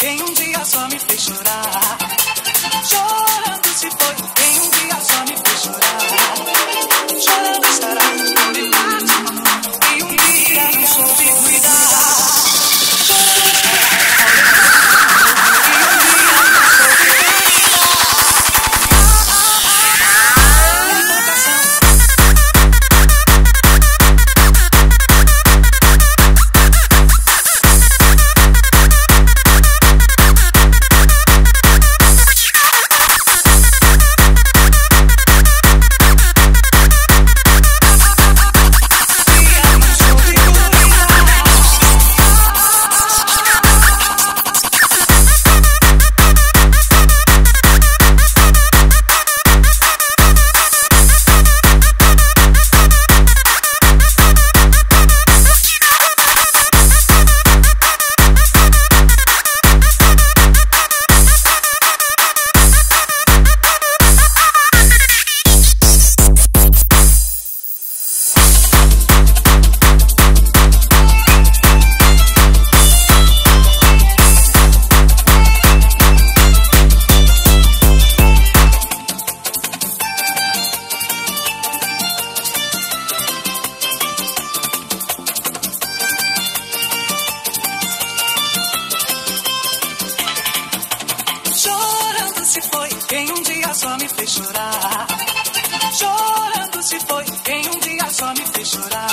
Danger quem um dia só me fez chorar. Chorando se foi quem um dia só me fez chorar.